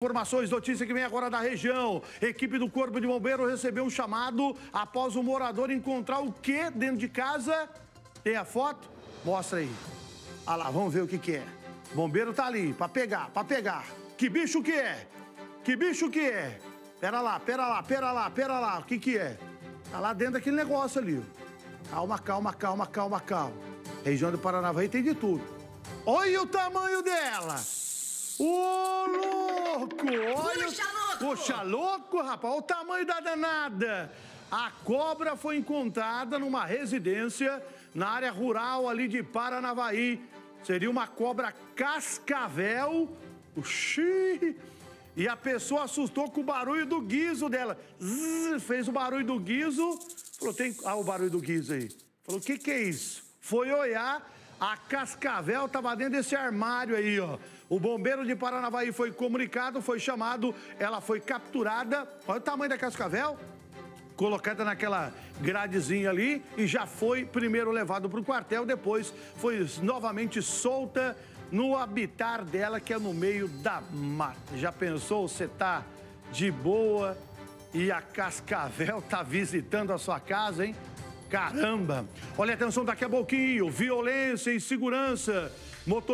Informações, notícia que vem agora da região. Equipe do Corpo de Bombeiro recebeu um chamado após o morador encontrar o que dentro de casa? Tem a foto? Mostra aí. Ah lá, vamos ver o que que é. Bombeiro tá ali, pra pegar, pra pegar. Que bicho que é? Que bicho que é? Pera lá, pera lá, pera lá, pera lá. O que que é? Tá lá dentro daquele negócio ali. Calma, calma, calma, calma, calma. Região do Paranavaí tem de tudo. Olha o tamanho dela! Ô, louco! Olha, Puxa, louco! Puxa, louco, rapaz! Olha o tamanho da danada! A cobra foi encontrada numa residência na área rural ali de Paranavaí. Seria uma cobra cascavel. Oxi! E a pessoa assustou com o barulho do guizo dela. Zzz, fez o barulho do guizo. Falou, tem... Ah, o barulho do guizo aí. Falou, o que que é isso? Foi olhar, a cascavel estava dentro desse armário aí, ó. O bombeiro de Paranavaí foi comunicado, foi chamado, ela foi capturada. Olha o tamanho da cascavel. Colocada naquela gradezinha ali e já foi primeiro levado para o quartel, depois foi novamente solta no habitat dela, que é no meio da mata. Já pensou, você tá de boa e a cascavel tá visitando a sua casa, hein? Caramba! Olha atenção daqui a pouquinho, violência e segurança. Motorista